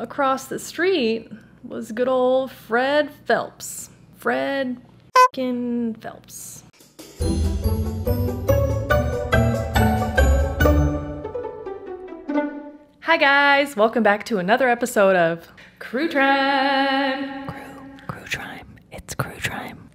across the street was good old Fred Phelps. Fred fing Phelps. Hi guys, welcome back to another episode of Crew Time. Crew, crew time. It's crew time.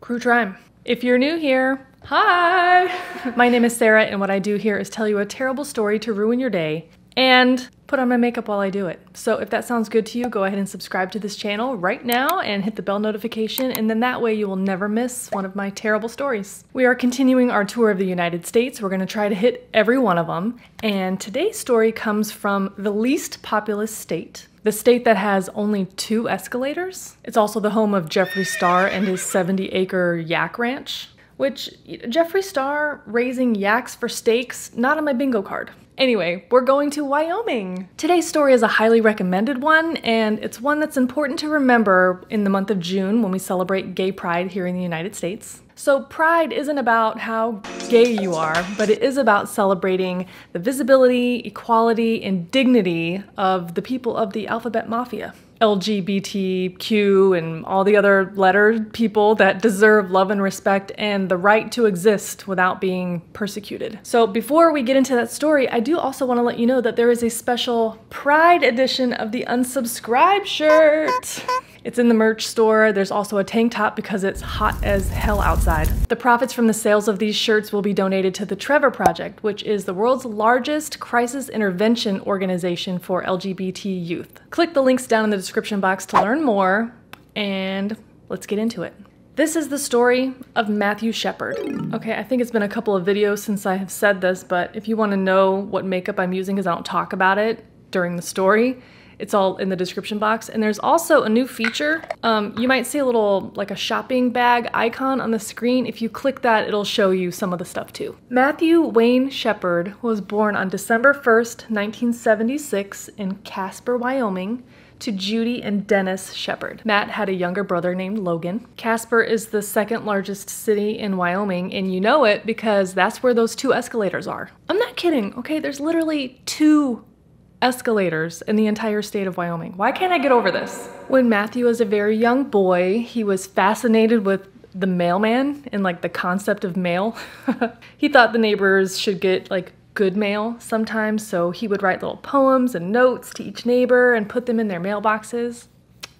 Crew Time. If you're new here, hi. My name is Sarah, and what I do here is tell you a terrible story to ruin your day and put on my makeup while I do it. So if that sounds good to you, go ahead and subscribe to this channel right now and hit the bell notification, and then that way you will never miss one of my terrible stories. We are continuing our tour of the United States. We're going to try to hit every one of them, and today's story comes from the least populous state. The state that has only two escalators. It's also the home of Jeffree Star and his 70 acre yak ranch, which Jeffree Star raising yaks for steaks, not on my bingo card. Anyway, we're going to Wyoming. Today's story is a highly recommended one, and it's one that's important to remember in the month of June when we celebrate Gay Pride here in the United States. So, Pride isn't about how gay you are, but it is about celebrating the visibility, equality, and dignity of the people of the alphabet mafia. LGBTQ and all the other lettered people that deserve love and respect and the right to exist without being persecuted. So, before we get into that story, I do also want to let you know that there is a special Pride edition of the Unsubscribe shirt. It's in the merch store. There's also a tank top because it's hot as hell outside. The profits from the sales of these shirts will be donated to the Trevor Project, which is the world's largest crisis intervention organization for LGBT youth. Click the links down in the description box to learn more, and let's get into it. This is the story of Matthew Shepard. Okay, I think it's been a couple of videos since I have said this, but if you want to know what makeup I'm using because I don't talk about it during the story, it's all in the description box. And there's also a new feature. Um, you might see a little, like a shopping bag icon on the screen. If you click that, it'll show you some of the stuff too. Matthew Wayne Shepard was born on December 1st, 1976 in Casper, Wyoming to Judy and Dennis Shepard. Matt had a younger brother named Logan. Casper is the second largest city in Wyoming, and you know it because that's where those two escalators are. I'm not kidding, okay? There's literally two escalators in the entire state of Wyoming. Why can't I get over this? When Matthew was a very young boy, he was fascinated with the mailman and like the concept of mail. he thought the neighbors should get like good mail sometimes, so he would write little poems and notes to each neighbor and put them in their mailboxes.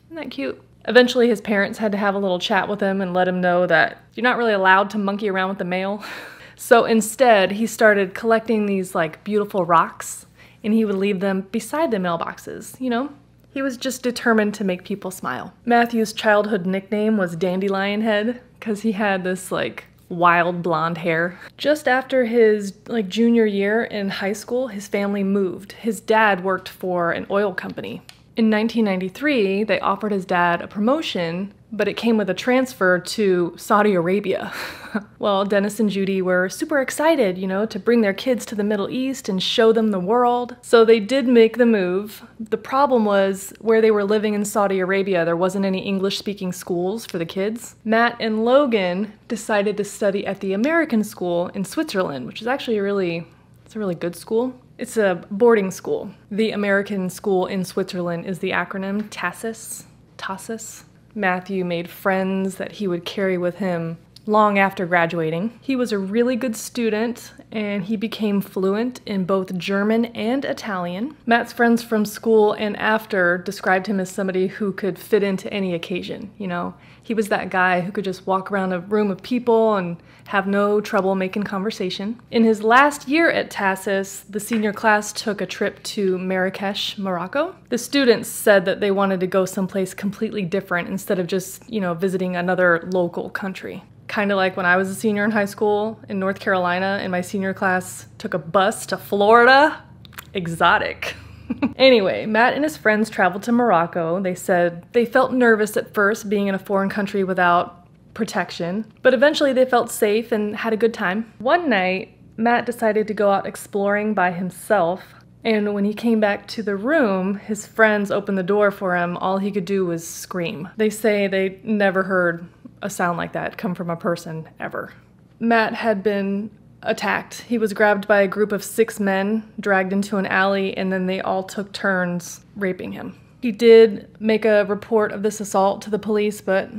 Isn't that cute? Eventually, his parents had to have a little chat with him and let him know that you're not really allowed to monkey around with the mail. so instead, he started collecting these like beautiful rocks and he would leave them beside the mailboxes, you know? He was just determined to make people smile. Matthew's childhood nickname was Dandelion Head because he had this like wild blonde hair. Just after his like junior year in high school, his family moved. His dad worked for an oil company. In 1993, they offered his dad a promotion but it came with a transfer to Saudi Arabia. well, Dennis and Judy were super excited, you know, to bring their kids to the Middle East and show them the world. So they did make the move. The problem was where they were living in Saudi Arabia, there wasn't any English speaking schools for the kids. Matt and Logan decided to study at the American school in Switzerland, which is actually a really it's a really good school. It's a boarding school. The American school in Switzerland is the acronym TASIS. TASIS. Matthew made friends that he would carry with him long after graduating. He was a really good student and he became fluent in both German and Italian. Matt's friends from school and after described him as somebody who could fit into any occasion. You know, he was that guy who could just walk around a room of people and have no trouble making conversation. In his last year at TASIS, the senior class took a trip to Marrakesh, Morocco. The students said that they wanted to go someplace completely different instead of just, you know, visiting another local country kind of like when I was a senior in high school in North Carolina and my senior class took a bus to Florida. Exotic. Anyway, Matt and his friends traveled to Morocco. They said they felt nervous at first being in a foreign country without protection, but eventually they felt safe and had a good time. One night, Matt decided to go out exploring by himself. And when he came back to the room, his friends opened the door for him. All he could do was scream. They say they never heard a sound like that come from a person ever. Matt had been attacked. He was grabbed by a group of six men, dragged into an alley, and then they all took turns raping him. He did make a report of this assault to the police, but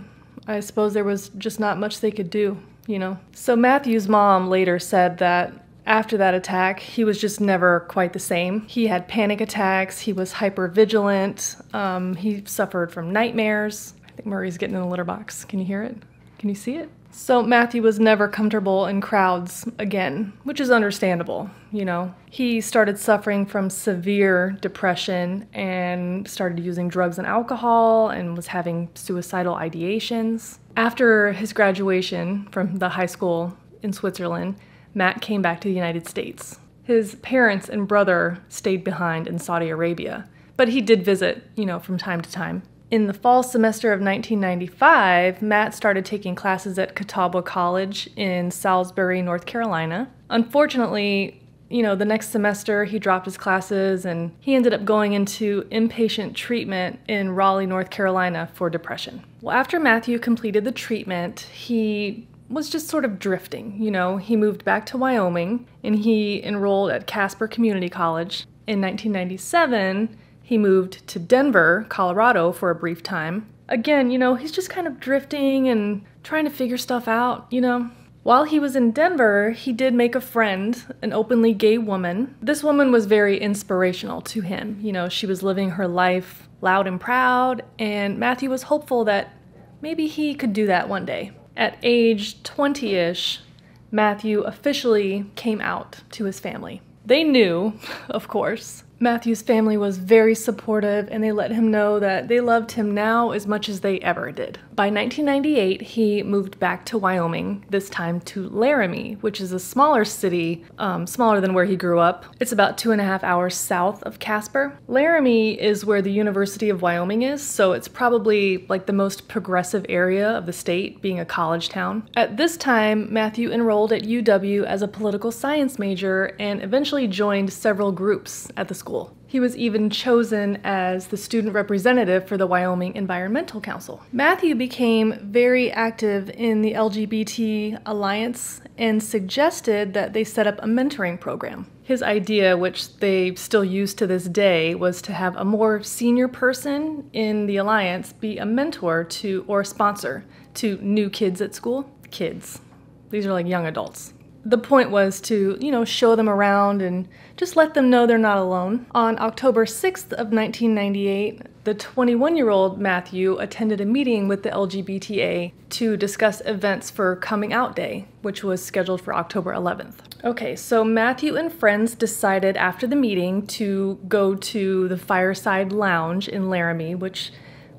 I suppose there was just not much they could do, you know. So Matthew's mom later said that after that attack, he was just never quite the same. He had panic attacks, he was hyper vigilant, um, he suffered from nightmares. I think Murray's getting in the litter box. Can you hear it? Can you see it? So Matthew was never comfortable in crowds again, which is understandable, you know. He started suffering from severe depression and started using drugs and alcohol and was having suicidal ideations. After his graduation from the high school in Switzerland, Matt came back to the United States. His parents and brother stayed behind in Saudi Arabia, but he did visit, you know, from time to time. In the fall semester of 1995, Matt started taking classes at Catawba College in Salisbury, North Carolina. Unfortunately, you know, the next semester he dropped his classes and he ended up going into inpatient treatment in Raleigh, North Carolina for depression. Well, after Matthew completed the treatment, he was just sort of drifting. You know, he moved back to Wyoming and he enrolled at Casper Community College. In 1997, he moved to Denver, Colorado for a brief time. Again, you know, he's just kind of drifting and trying to figure stuff out, you know. While he was in Denver, he did make a friend, an openly gay woman. This woman was very inspirational to him. You know, she was living her life loud and proud, and Matthew was hopeful that maybe he could do that one day. At age 20 ish, Matthew officially came out to his family. They knew, of course, Matthew's family was very supportive and they let him know that they loved him now as much as they ever did. By 1998, he moved back to Wyoming, this time to Laramie, which is a smaller city, um, smaller than where he grew up. It's about two and a half hours south of Casper. Laramie is where the University of Wyoming is, so it's probably like the most progressive area of the state, being a college town. At this time, Matthew enrolled at UW as a political science major and eventually joined several groups at the school school. He was even chosen as the student representative for the Wyoming Environmental Council. Matthew became very active in the LGBT Alliance and suggested that they set up a mentoring program. His idea, which they still use to this day, was to have a more senior person in the alliance be a mentor to or sponsor to new kids at school. Kids. These are like young adults the point was to, you know, show them around and just let them know they're not alone. On October 6th of 1998, the 21 year old Matthew attended a meeting with the LGBTA to discuss events for Coming Out Day, which was scheduled for October 11th. Okay, so Matthew and friends decided after the meeting to go to the Fireside Lounge in Laramie, which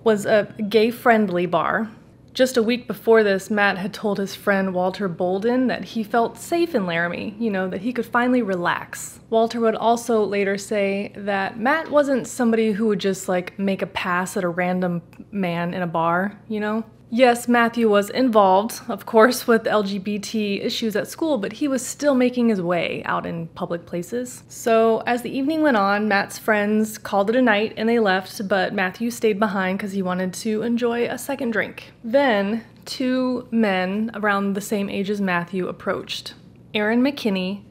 was a gay friendly bar just a week before this, Matt had told his friend Walter Boulden that he felt safe in Laramie, you know, that he could finally relax. Walter would also later say that Matt wasn't somebody who would just like make a pass at a random man in a bar, you know? Yes, Matthew was involved, of course, with LGBT issues at school, but he was still making his way out in public places. So, as the evening went on, Matt's friends called it a night and they left, but Matthew stayed behind because he wanted to enjoy a second drink. Then, two men around the same age as Matthew approached Aaron McKinney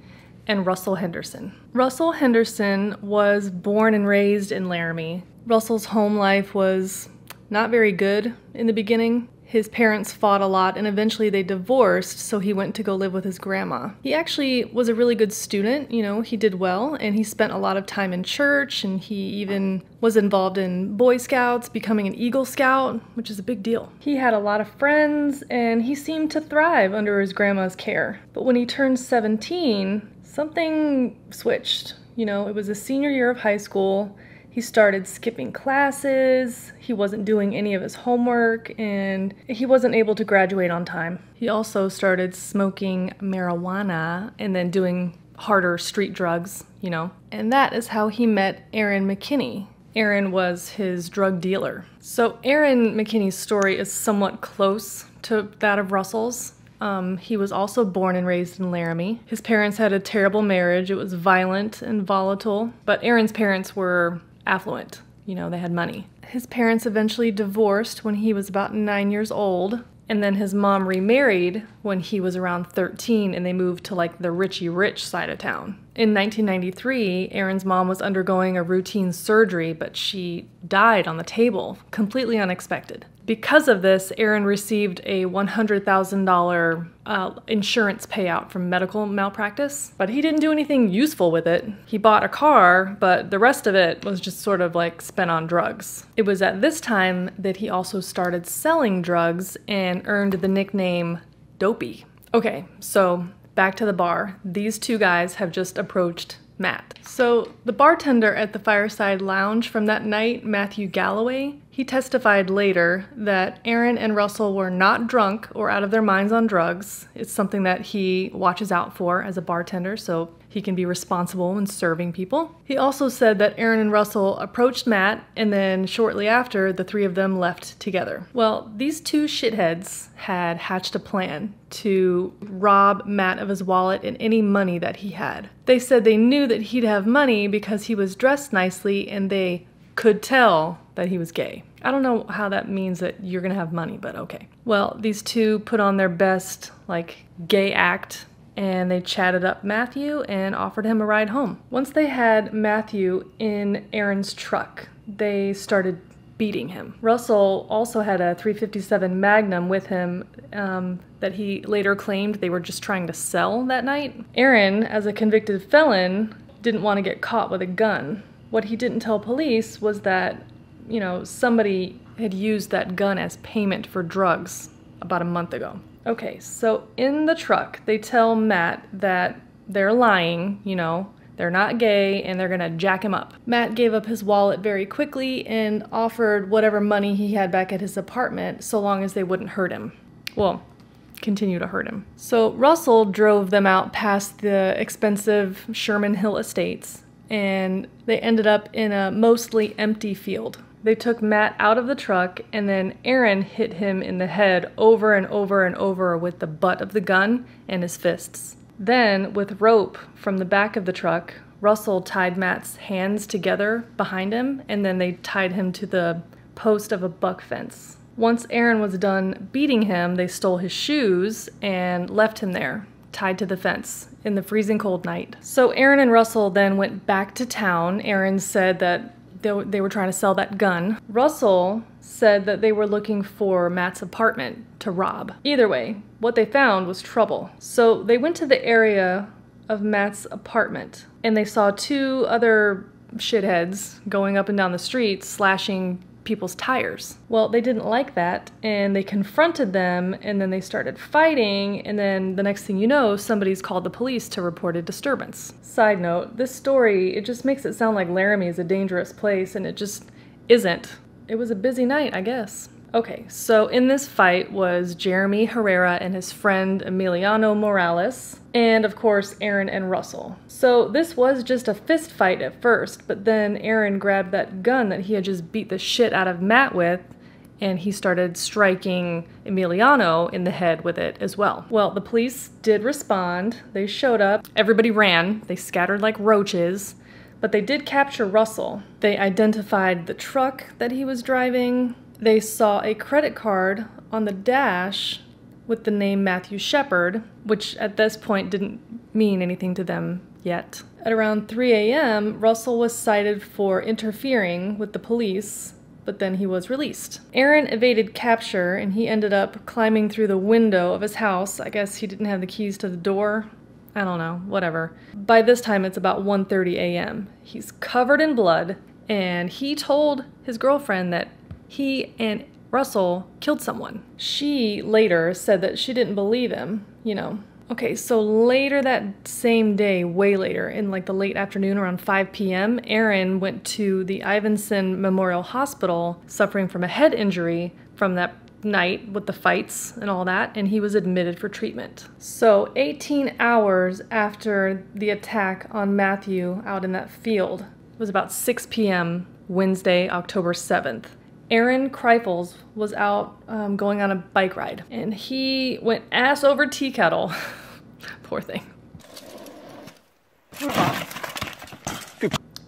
and Russell Henderson. Russell Henderson was born and raised in Laramie. Russell's home life was not very good in the beginning. His parents fought a lot and eventually they divorced, so he went to go live with his grandma. He actually was a really good student, you know, he did well, and he spent a lot of time in church, and he even was involved in Boy Scouts, becoming an Eagle Scout, which is a big deal. He had a lot of friends, and he seemed to thrive under his grandma's care. But when he turned 17, something switched. You know, it was a senior year of high school he started skipping classes, he wasn't doing any of his homework, and he wasn't able to graduate on time. He also started smoking marijuana and then doing harder street drugs, you know. And that is how he met Aaron McKinney. Aaron was his drug dealer. So, Aaron McKinney's story is somewhat close to that of Russell's. Um, he was also born and raised in Laramie. His parents had a terrible marriage. It was violent and volatile, but Aaron's parents were affluent. You know, they had money. His parents eventually divorced when he was about nine years old, And then his mom remarried when he was around 13 and they moved to like the Richie Rich side of town. In 1993, Aaron's mom was undergoing a routine surgery, but she died on the table, completely unexpected. Because of this, Aaron received a $100,000 uh, insurance payout from medical malpractice, but he didn't do anything useful with it. He bought a car, but the rest of it was just sort of like spent on drugs. It was at this time that he also started selling drugs and earned the nickname Dopey. Okay, so back to the bar. These two guys have just approached Matt. So, the bartender at the Fireside Lounge from that night, Matthew Galloway, he testified later that Aaron and Russell were not drunk or out of their minds on drugs. It's something that he watches out for as a bartender, so he can be responsible in serving people. He also said that Aaron and Russell approached Matt, and then shortly after, the three of them left together. Well, these two shitheads had hatched a plan to rob Matt of his wallet and any money that he had. They said they knew that he'd have money because he was dressed nicely and they could tell that he was gay. I don't know how that means that you're gonna have money, but okay. Well, these two put on their best, like, gay act and they chatted up Matthew and offered him a ride home. Once they had Matthew in Aaron's truck, they started beating him. Russell also had a 357 Magnum with him um, that he later claimed they were just trying to sell that night. Aaron, as a convicted felon, didn't want to get caught with a gun. What he didn't tell police was that, you know, somebody had used that gun as payment for drugs about a month ago. Okay, so in the truck, they tell Matt that they're lying, you know, they're not gay, and they're gonna jack him up. Matt gave up his wallet very quickly and offered whatever money he had back at his apartment so long as they wouldn't hurt him. Well, continue to hurt him. So Russell drove them out past the expensive Sherman Hill Estates, and they ended up in a mostly empty field. They took Matt out of the truck, and then Aaron hit him in the head over and over and over with the butt of the gun and his fists. Then, with rope from the back of the truck, Russell tied Matt's hands together behind him, and then they tied him to the post of a buck fence. Once Aaron was done beating him, they stole his shoes and left him there, tied to the fence in the freezing cold night. So Aaron and Russell then went back to town. Aaron said that they, they were trying to sell that gun. Russell said that they were looking for Matt's apartment to rob. Either way, what they found was trouble. So they went to the area of Matt's apartment and they saw two other shitheads going up and down the street slashing people's tires. Well, they didn't like that and they confronted them and then they started fighting and then the next thing you know, somebody's called the police to report a disturbance. Side note, this story, it just makes it sound like Laramie is a dangerous place and it just isn't. It was a busy night, I guess. Okay, so in this fight was Jeremy Herrera and his friend Emiliano Morales, and of course Aaron and Russell. So this was just a fist fight at first, but then Aaron grabbed that gun that he had just beat the shit out of Matt with and he started striking Emiliano in the head with it as well. Well, the police did respond. They showed up. Everybody ran. They scattered like roaches, but they did capture Russell. They identified the truck that he was driving. They saw a credit card on the dash with the name Matthew Shepard, which at this point didn't mean anything to them yet. At around 3 a.m., Russell was cited for interfering with the police, but then he was released. Aaron evaded capture and he ended up climbing through the window of his house. I guess he didn't have the keys to the door. I don't know, whatever. By this time it's about 1:30 a.m. He's covered in blood and he told his girlfriend that he and Russell killed someone. She later said that she didn't believe him, you know. Okay, so later that same day, way later, in like the late afternoon around 5 p.m., Aaron went to the Ivinson Memorial Hospital suffering from a head injury from that night with the fights and all that, and he was admitted for treatment. So, 18 hours after the attack on Matthew out in that field, it was about 6 p.m. Wednesday, October 7th. Aaron Kreifels was out um, going on a bike ride and he went ass over tea kettle. Poor thing.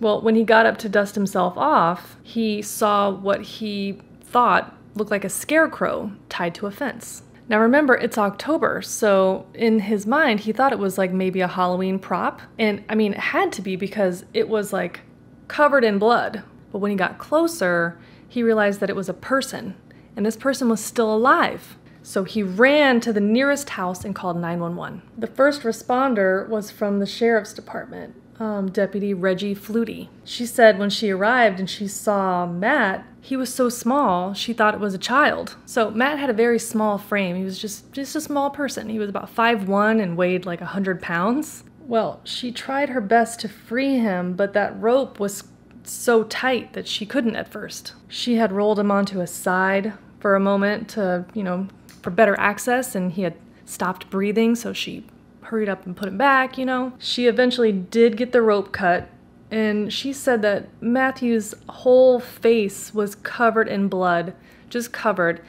Well, when he got up to dust himself off, he saw what he thought looked like a scarecrow tied to a fence. Now remember, it's October, so in his mind, he thought it was like maybe a Halloween prop. And I mean, it had to be because it was like covered in blood. But when he got closer, he realized that it was a person, and this person was still alive. So he ran to the nearest house and called 911. The first responder was from the sheriff's department, um, Deputy Reggie Fluty. She said when she arrived and she saw Matt, he was so small she thought it was a child. So Matt had a very small frame. He was just just a small person. He was about 5'1 and weighed like a 100 pounds. Well, she tried her best to free him, but that rope was so tight that she couldn't at first. She had rolled him onto his side for a moment to, you know, for better access, and he had stopped breathing, so she hurried up and put him back, you know. She eventually did get the rope cut, and she said that Matthew's whole face was covered in blood, just covered.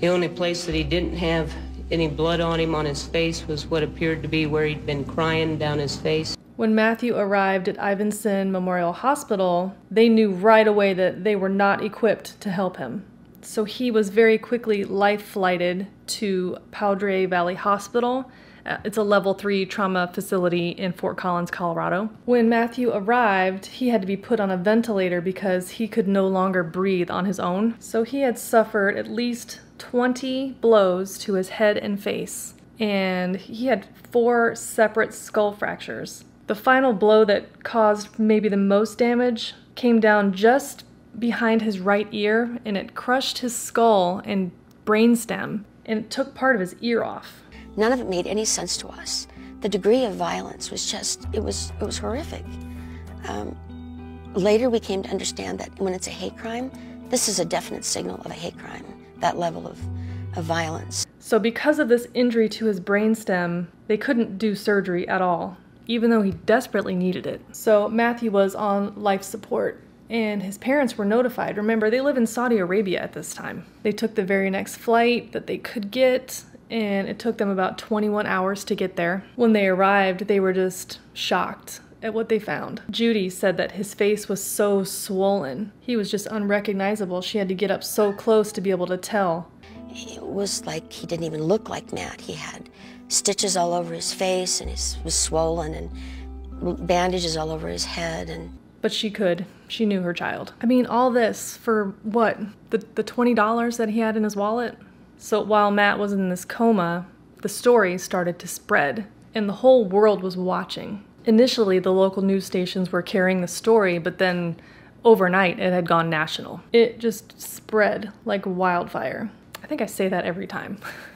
The only place that he didn't have any blood on him on his face was what appeared to be where he'd been crying down his face. When Matthew arrived at Ivinson Memorial Hospital, they knew right away that they were not equipped to help him. So he was very quickly life flighted to Poudre Valley Hospital. Uh, It's a level three trauma facility in Fort Collins, Colorado. When Matthew arrived, he had to be put on a ventilator because he could no longer breathe on his own. So he had suffered at least 20 blows to his head and face, and he had four separate skull fractures. The final blow that caused maybe the most damage came down just behind his right ear and it crushed his skull and brainstem and it took part of his ear off. None of it made any sense to us. The degree of violence was just, it was, it was horrific. Um, later, we came to understand that when it's a hate crime, this is a definite signal of a hate crime, that level of, of violence. So, because of this injury to his brainstem, they couldn't do surgery at all, even though he desperately needed it. So, Matthew was on life support, and his parents were notified. Remember, they live in Saudi Arabia at this time. They took the very next flight that they could get, and it took them about 21 hours to get there. When they arrived, they were just shocked at what they found. Judy said that his face was so swollen. He was just unrecognizable. She had to get up so close to be able to tell. It was like he didn't even look like Matt. He had stitches all over his face and he was swollen and bandages all over his head and But she could. She knew her child. I mean, all this for what? The, the $20 that he had in his wallet? So while Matt was in this coma, the story started to spread, and the whole world was watching. Initially, the local news stations were carrying the story, but then overnight it had gone national. It just spread like wildfire. I think I say that every time.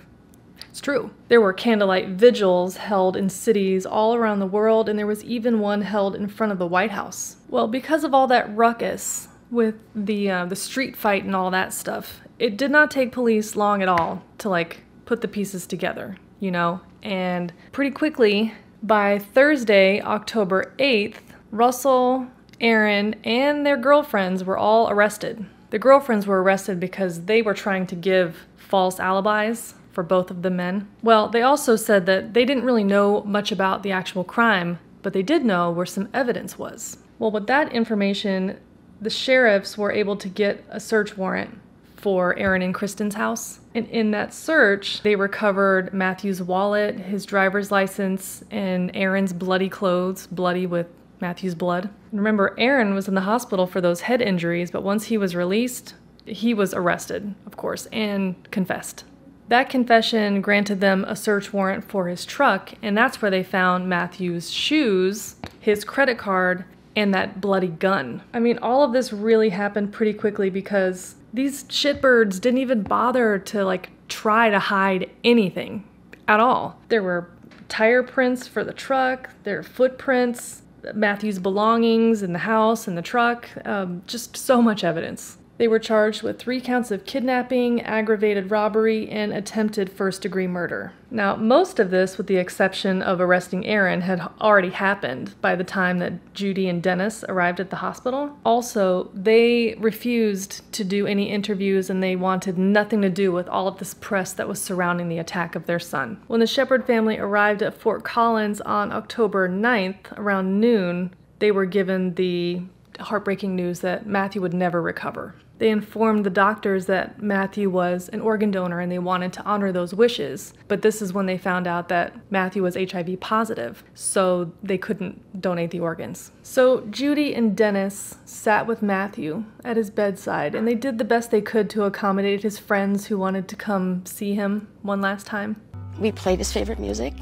It's true. There were candlelight vigils held in cities all around the world, and there was even one held in front of the White House. Well, because of all that ruckus with the uh, the street fight and all that stuff, it did not take police long at all to like put the pieces together, you know. And pretty quickly, by Thursday, October eighth, Russell, Aaron, and their girlfriends were all arrested. The girlfriends were arrested because they were trying to give false alibis for both of the men. Well, they also said that they didn't really know much about the actual crime, but they did know where some evidence was. Well, with that information, the sheriffs were able to get a search warrant for Aaron and Kristen's house. And in that search, they recovered Matthew's wallet, his driver's license, and Aaron's bloody clothes, bloody with Matthew's blood. Remember, Aaron was in the hospital for those head injuries, but once he was released, he was arrested, of course, and confessed. That confession granted them a search warrant for his truck, and that's where they found Matthew's shoes, his credit card, and that bloody gun. I mean, all of this really happened pretty quickly because these shitbirds didn't even bother to like try to hide anything at all. There were tire prints for the truck, there are footprints, Matthew's belongings in the house and the truck, um, just so much evidence. They were charged with three counts of kidnapping, aggravated robbery, and attempted first degree murder. Now, most of this, with the exception of arresting Aaron, had already happened by the time that Judy and Dennis arrived at the hospital. Also, they refused to do any interviews and they wanted nothing to do with all of this press that was surrounding the attack of their son. When the Shepard family arrived at Fort Collins on October 9th, around noon, they were given the heartbreaking news that Matthew would never recover. They informed the doctors that Matthew was an organ donor and they wanted to honor those wishes. But this is when they found out that Matthew was HIV positive, so they couldn't donate the organs. So Judy and Dennis sat with Matthew at his bedside and they did the best they could to accommodate his friends who wanted to come see him one last time. We played his favorite music.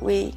We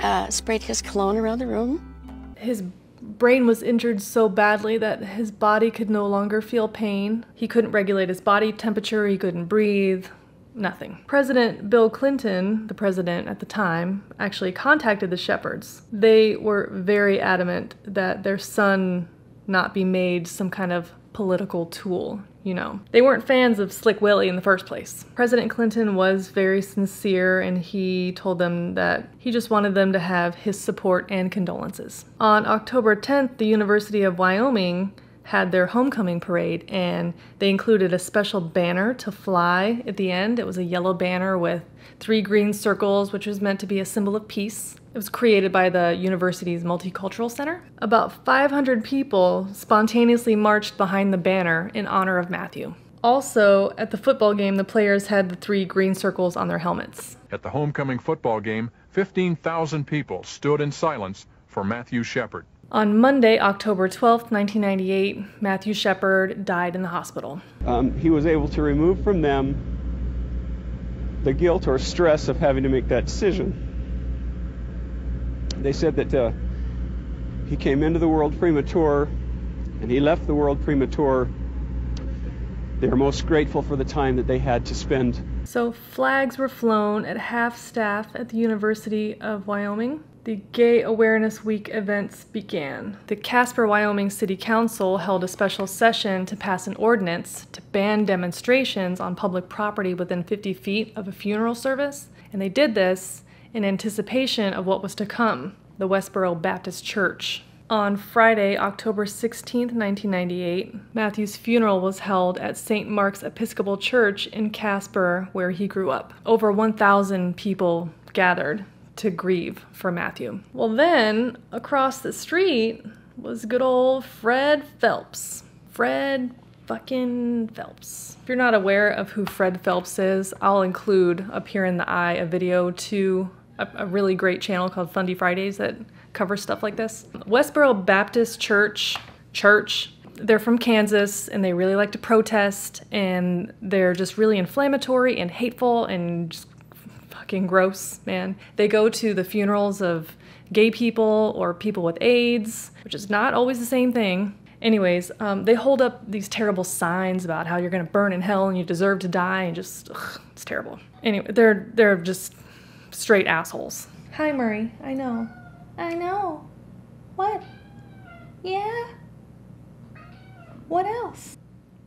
uh, sprayed his cologne around the room. His brain was injured so badly that his body could no longer feel pain. He couldn't regulate his body temperature, he couldn't breathe, nothing. President Bill Clinton, the president at the time, actually contacted the Shepards. They were very adamant that their son not be made some kind of political tool you know. They weren't fans of Slick Willie in the first place. President Clinton was very sincere and he told them that he just wanted them to have his support and condolences. On October 10th, the University of Wyoming had their homecoming parade and they included a special banner to fly at the end. It was a yellow banner with three green circles, which was meant to be a symbol of peace. It was created by the university's Multicultural Center. About 500 people spontaneously marched behind the banner in honor of Matthew. Also, at the football game, the players had the three green circles on their helmets. At the homecoming football game, 15,000 people stood in silence for Matthew Shepard. On Monday, October 12, 1998, Matthew Shepard died in the hospital. Um, he was able to remove from them the guilt or stress of having to make that decision. They said that uh, he came into the world premature and he left the world premature. They are most grateful for the time that they had to spend. So, flags were flown at half staff at the University of Wyoming the Gay Awareness Week events began. The Casper, Wyoming City Council held a special session to pass an ordinance to ban demonstrations on public property within 50 feet of a funeral service, and they did this in anticipation of what was to come the Westboro Baptist Church. On Friday, October 16, 1998, Matthew's funeral was held at St. Mark's Episcopal Church in Casper, where he grew up. Over 1,000 people gathered to grieve for Matthew. Well, then across the street was good old Fred Phelps. Fred fucking Phelps. If you're not aware of who Fred Phelps is, I'll include up here in the eye a video to a, a really great channel called Fundy Fridays that covers stuff like this. Westboro Baptist Church, church, they're from Kansas and they really like to protest and they're just really inflammatory and hateful and just fucking gross, man. They go to the funerals of gay people or people with AIDS, which is not always the same thing. Anyways, um, they hold up these terrible signs about how you're gonna burn in hell and you deserve to die, and just ugh, it's terrible. Anyway, they're they're just straight assholes. Hi, Murray. I know. I know. What? Yeah? What else?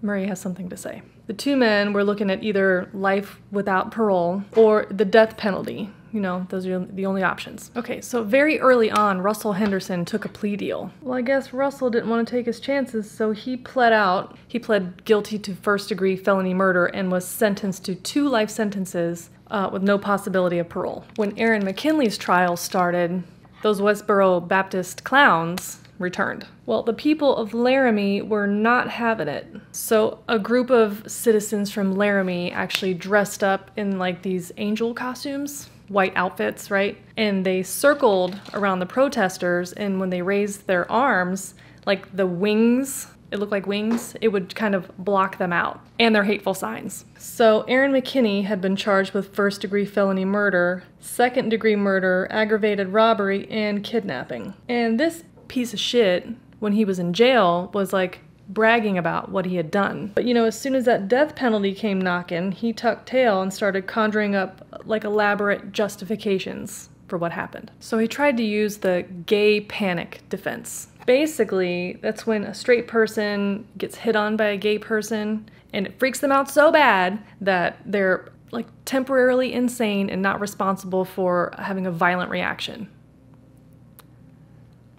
Murray has something to say. The two men were looking at either life without parole or the death penalty. You know, those are the only options. Okay, so very early on, Russell Henderson took a plea deal. Well, I guess Russell didn't want to take his chances, so he pled out. He pled guilty to first degree felony murder and was sentenced to two life sentences uh, with no possibility of parole. When Aaron McKinney's trial started, those Westboro Baptist clowns returned. Well, the people of Laramie were not having it. So, a group of citizens from Laramie actually dressed up in like these angel costumes, white outfits, right? And they circled around the protesters, and when they raised their arms, like the wings it looked like wings, it would kind of block them out and their hateful signs. So, Aaron McKinney had been charged with first degree felony murder, second degree murder, aggravated robbery, and kidnapping. And this piece of shit when he was in jail was like bragging about what he had done. But you know, as soon as that death penalty came knocking, he tucked tail and started conjuring up like elaborate justifications for what happened. So he tried to use the gay panic defense. Basically, that's when a straight person gets hit on by a gay person and it freaks them out so bad that they're like temporarily insane and not responsible for having a violent reaction.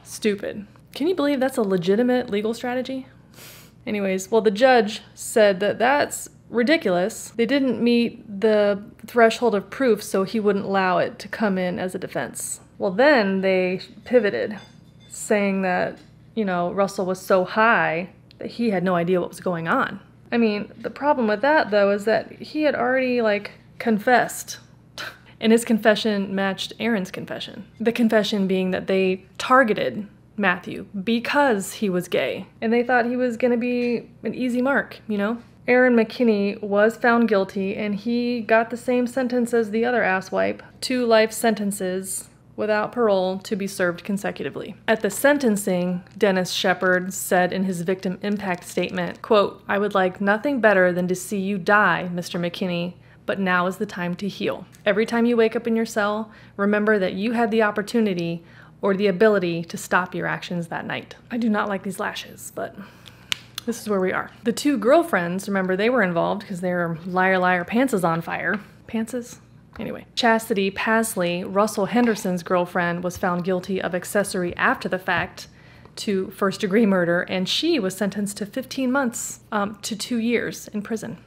Stupid. Can you believe that's a legitimate legal strategy? Anyways, well, the judge said that that's ridiculous. They didn't meet the threshold of proof, so he wouldn't allow it to come in as a defense. Well, then they pivoted, saying that you know, Russell was so high that he had no idea what was going on. I mean, the problem with that though is that he had already like confessed. And his confession matched Aaron's confession. The confession being that they targeted Matthew because he was gay and they thought he was going to be an easy mark, you know? Aaron McKinney was found guilty and he got the same sentence as the other asswipe two life sentences without parole to be served consecutively. At the sentencing, Dennis Shepard said in his victim impact statement, quote, I would like nothing better than to see you die, Mr. McKinney, but now is the time to heal. Every time you wake up in your cell, remember that you had the opportunity or the ability to stop your actions that night. I do not like these lashes, but this is where we are. The two girlfriends, remember, they were involved because their liar liar pants is on fire. Pantses? Anyway, Chastity Pasley, Russell Henderson's girlfriend, was found guilty of accessory after the fact to first degree murder, and she was sentenced to 15 months um, to two years in prison.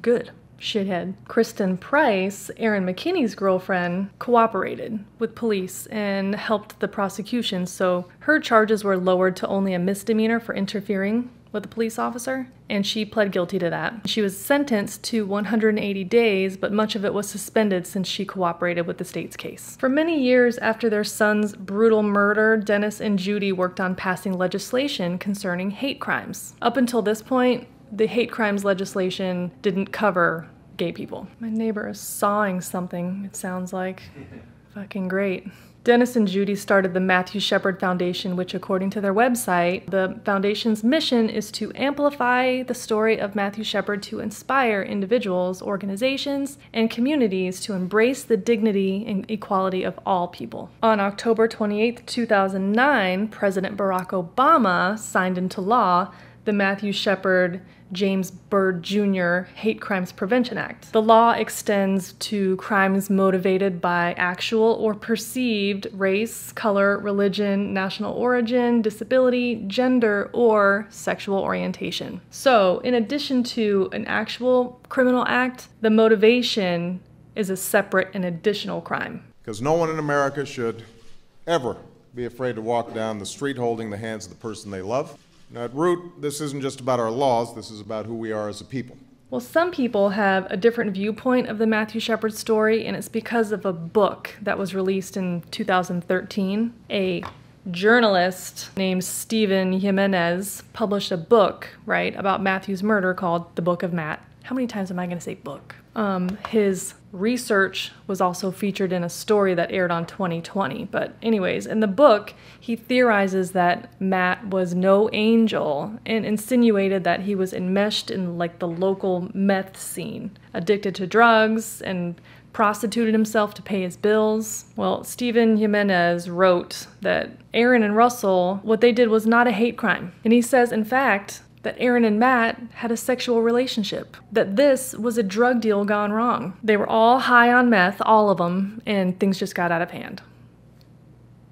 Good shithead. Kristen Price, Aaron McKinney's girlfriend, cooperated with police and helped the prosecution, so her charges were lowered to only a misdemeanor for interfering with a police officer, and she pled guilty to that. She was sentenced to 180 days, but much of it was suspended since she cooperated with the state's case. For many years after their son's brutal murder, Dennis and Judy worked on passing legislation concerning hate crimes. Up until this point, the hate crimes legislation didn't cover gay people. My neighbor is sawing something, it sounds like. Fucking great. Dennis and Judy started the Matthew Shepard Foundation, which, according to their website, the foundation's mission is to amplify the story of Matthew Shepard to inspire individuals, organizations, and communities to embrace the dignity and equality of all people. On October 28, 2009, President Barack Obama signed into law the Matthew Shepard James Byrd Jr. Hate Crimes Prevention Act. The law extends to crimes motivated by actual or perceived race, color, religion, national origin, disability, gender, or sexual orientation. So, in addition to an actual criminal act, the motivation is a separate and additional crime. Because no one in America should ever be afraid to walk down the street holding the hands of the person they love. Now, at root, this isn't just about our laws, this is about who we are as a people. Well, some people have a different viewpoint of the Matthew Shepard story, and it's because of a book that was released in 2013. A journalist named Stephen Jimenez published a book, right, about Matthew's murder called The Book of Matt. How many times am I going to say book? Um, his research was also featured in a story that aired on 2020. But, anyways, in the book, he theorizes that Matt was no angel and insinuated that he was enmeshed in like the local meth scene, addicted to drugs and prostituted himself to pay his bills. Well, Stephen Jimenez wrote that Aaron and Russell, what they did was not a hate crime. And he says, in fact, that Aaron and Matt had a sexual relationship, that this was a drug deal gone wrong. They were all high on meth, all of them, and things just got out of hand.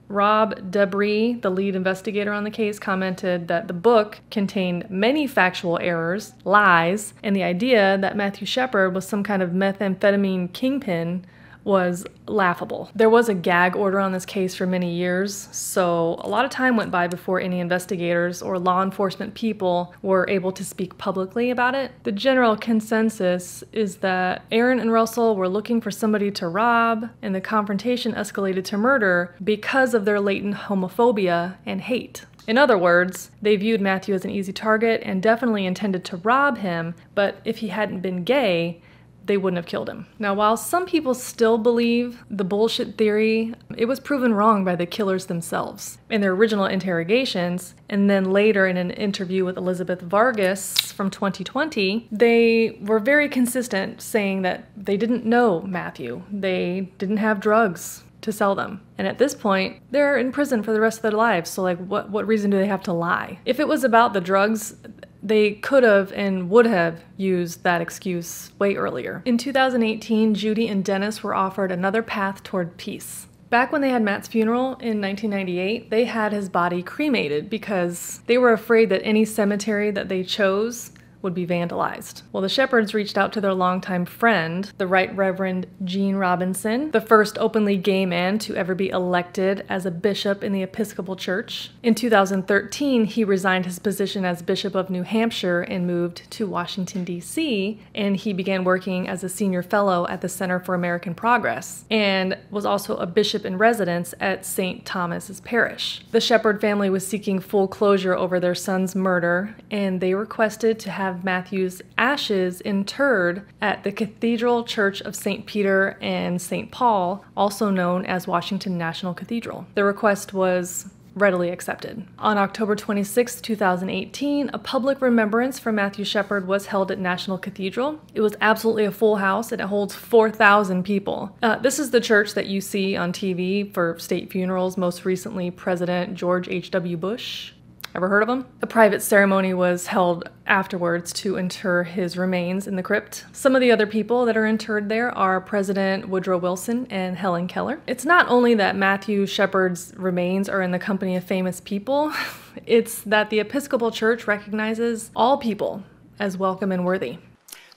Rob DeBree, the lead investigator on the case, commented that the book contained many factual errors, lies, and the idea that Matthew Shepard was some kind of methamphetamine kingpin was laughable. There was a gag order on this case for many years, so a lot of time went by before any investigators or law enforcement people were able to speak publicly about it. The general consensus is that Aaron and Russell were looking for somebody to rob, and the confrontation escalated to murder because of their latent homophobia and hate. In other words, they viewed Matthew as an easy target and definitely intended to rob him, but if he hadn't been gay, they wouldn't have killed him. Now, while some people still believe the bullshit theory, it was proven wrong by the killers themselves in their original interrogations, and then later in an interview with Elizabeth Vargas from 2020, they were very consistent saying that they didn't know Matthew, they didn't have drugs to sell them. And at this point, they're in prison for the rest of their lives. So like what what reason do they have to lie? If it was about the drugs, they could have and would have used that excuse way earlier. In 2018, Judy and Dennis were offered another path toward peace. Back when they had Matt's funeral in 1998, they had his body cremated because they were afraid that any cemetery that they chose would be vandalized. Well, the Shepards reached out to their longtime friend, the Right Reverend Gene Robinson, the first openly gay man to ever be elected as a bishop in the Episcopal Church. In 2013, he resigned his position as Bishop of New Hampshire and moved to Washington, D.C., and he began working as a senior fellow at the Center for American Progress and was also a bishop in residence at St. Thomas's Parish. The Shepard family was seeking full closure over their son's murder, and they requested to have Matthew's ashes interred at the Cathedral Church of St. Peter and St. Paul, also known as Washington National Cathedral. The request was readily accepted. On October 26, 2018, a public remembrance for Matthew Shepard was held at National Cathedral. It was absolutely a full house and it holds 4,000 people. Uh, this is the church that you see on TV for state funerals, most recently President George H.W. Bush. Ever heard of him? A private ceremony was held afterwards to inter his remains in the crypt. Some of the other people that are interred there are President Woodrow Wilson and Helen Keller. It's not only that Matthew Shepard's remains are in the company of famous people, it's that the Episcopal Church recognizes all people as welcome and worthy.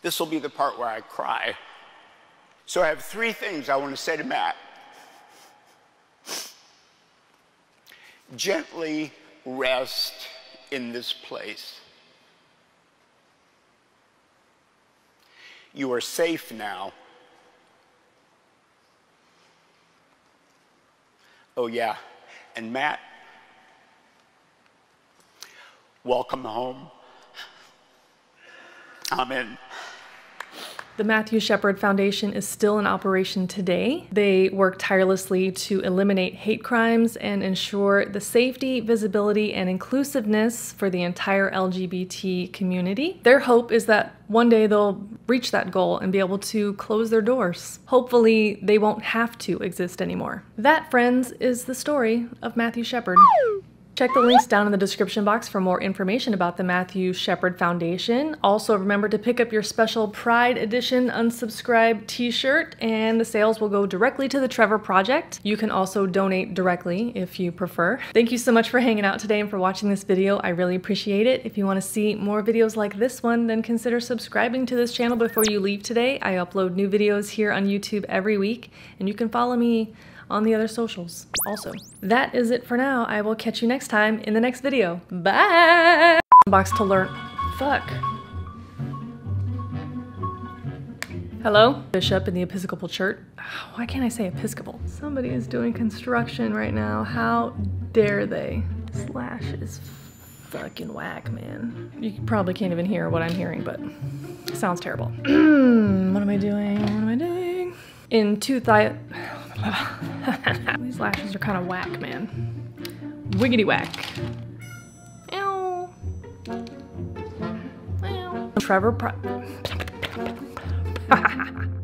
This will be the part where I cry. So I have three things I want to say to Matt. Gently rest in this place. You are safe now. Oh, yeah. And Matt, welcome home. Amen. The Matthew Shepard Foundation is still in operation today. They work tirelessly to eliminate hate crimes and ensure the safety, visibility, and inclusiveness for the entire LGBT community. Their hope is that one day they'll reach that goal and be able to close their doors. Hopefully, they won't have to exist anymore. That, friends, is the story of Matthew Shepard. Check the links down in the description box for more information about the Matthew Shepard Foundation. Also, remember to pick up your special Pride Edition Unsubscribe t shirt, and the sales will go directly to the Trevor Project. You can also donate directly if you prefer. Thank you so much for hanging out today and for watching this video. I really appreciate it. If you want to see more videos like this one, then consider subscribing to this channel before you leave today. I upload new videos here on YouTube every week, and you can follow me on the other socials also. That is it for now. I will catch you next time in the next video. Bye! Box to learn. Fuck. Hello? Bishop in the Episcopal Church. Why can't I say Episcopal? Somebody is doing construction right now. How dare they? Slash is fucking whack, man. You probably can't even hear what I'm hearing, but sounds terrible. what am I doing? What am I doing? In two thigh. These lashes are kind of whack, man. Wiggity whack. Ow. Ow. Trevor Pro-